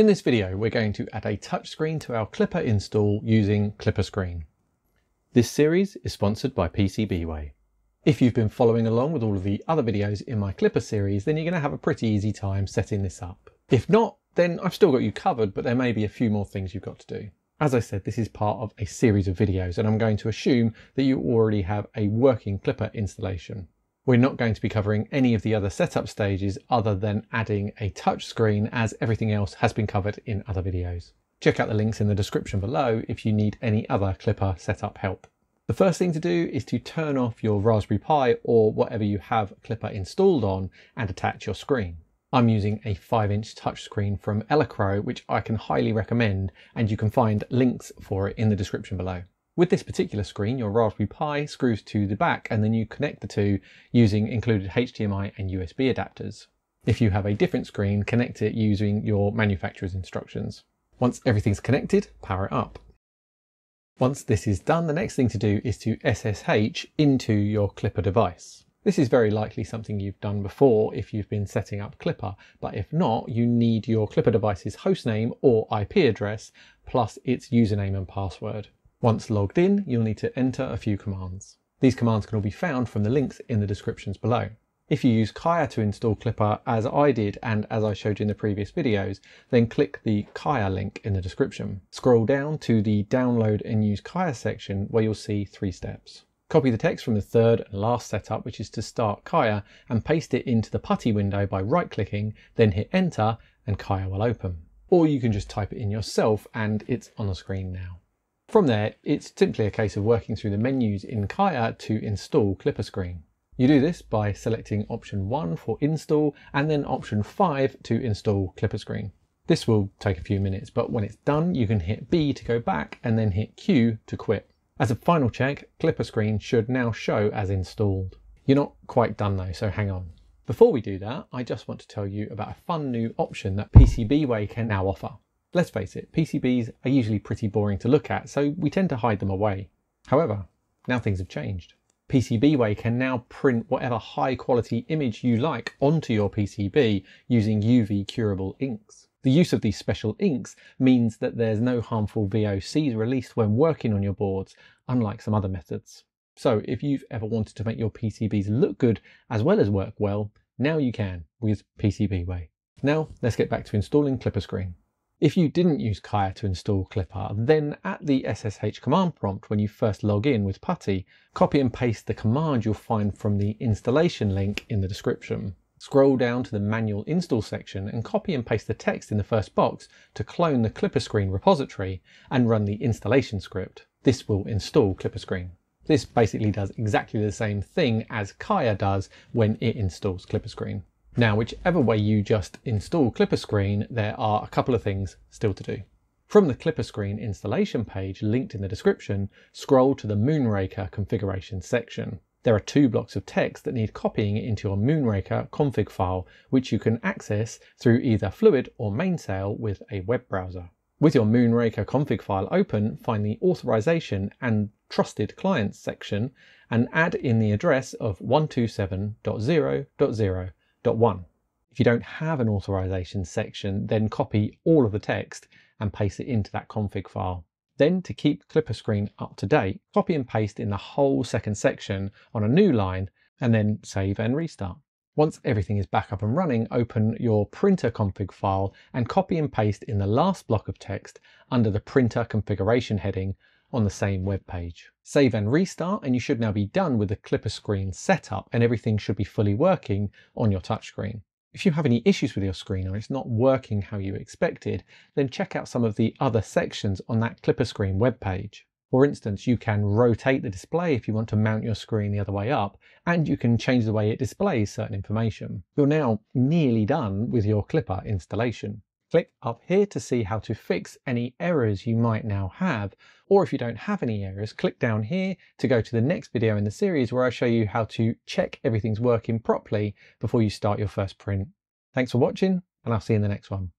In this video, we're going to add a touchscreen to our Klipper install using Klipper Screen. This series is sponsored by PCBWay. If you've been following along with all of the other videos in my Klipper series, then you're going to have a pretty easy time setting this up. If not, then I've still got you covered, but there may be a few more things you've got to do. As I said, this is part of a series of videos, and I'm going to assume that you already have a working Klipper installation. We're not going to be covering any of the other setup stages other than adding a touchscreen as everything else has been covered in other videos. Check out the links in the description below if you need any other Klipper setup help. The first thing to do is to turn off your Raspberry Pi or whatever you have Klipper installed on and attach your screen. I'm using a 5 inch touchscreen from Elecrow which I can highly recommend and you can find links for it in the description below. With this particular screen, your Raspberry Pi screws to the back and then you connect the two using included HDMI and USB adapters. If you have a different screen, connect it using your manufacturer's instructions. Once everything's connected, power it up. Once this is done, the next thing to do is to SSH into your Klipper device. This is very likely something you've done before if you've been setting up Klipper, but if not, you need your Klipper device's hostname or IP address plus its username and password. Once logged in, you'll need to enter a few commands. These commands can all be found from the links in the descriptions below. If you use KIAUH to install Klipper as I did and as I showed you in the previous videos, then click the KIAUH link in the description. Scroll down to the download and use KIAUH section where you'll see three steps. Copy the text from the third and last setup, which is to start KIAUH, and paste it into the PuTTY window by right clicking, then hit enter and KIAUH will open. Or you can just type it in yourself and it's on the screen now. From there, it's simply a case of working through the menus in KIAUH to install Klipper Screen. You do this by selecting option 1 for install and then option 5 to install Klipper Screen. This will take a few minutes, but when it's done, you can hit B to go back and then hit Q to quit. As a final check, Klipper Screen should now show as installed. You're not quite done though, so hang on. Before we do that, I just want to tell you about a fun new option that PCBWay can now offer. Let's face it, PCBs are usually pretty boring to look at, so we tend to hide them away. However, now things have changed. PCBWay can now print whatever high quality image you like onto your PCB using UV curable inks. The use of these special inks means that there's no harmful VOCs released when working on your boards, unlike some other methods. So if you've ever wanted to make your PCBs look good as well as work well, now you can with PCBWay. Now let's get back to installing Klipper Screen. If you didn't use KIAUH to install Klipper, then at the SSH command prompt when you first log in with PuTTY, copy and paste the command you'll find from the installation link in the description. Scroll down to the manual install section and copy and paste the text in the first box to clone the Klipper Screen repository and run the installation script. This will install Klipper Screen. This basically does exactly the same thing as KIAUH does when it installs Klipper Screen. Now, whichever way you just install Klipper Screen, there are a couple of things still to do. From the Klipper Screen installation page linked in the description, scroll to the Moonraker configuration section. There are two blocks of text that need copying into your Moonraker config file, which you can access through either Fluidd or Mainsail with a web browser. With your Moonraker config file open, find the Authorization and Trusted Clients section and add in the address of 127.0.0 1. If you don't have an authorization section, then copy all of the text and paste it into that config file. Then to keep Klipper Screen up to date, copy and paste in the whole second section on a new line and then save and restart. Once everything is back up and running, open your printer config file and copy and paste in the last block of text under the printer configuration heading on the same web page. Save and restart and you should now be done with the Klipper Screen setup and everything should be fully working on your touchscreen. If you have any issues with your screen or it's not working how you expected, then check out some of the other sections on that Klipper Screen web page. For instance, you can rotate the display if you want to mount your screen the other way up, and you can change the way it displays certain information. You're now nearly done with your Klipper installation. Click up here to see how to fix any errors you might now have, or if you don't have any errors, click down here to go to the next video in the series where I show you how to check everything's working properly before you start your first print. Thanks for watching, and I'll see you in the next one.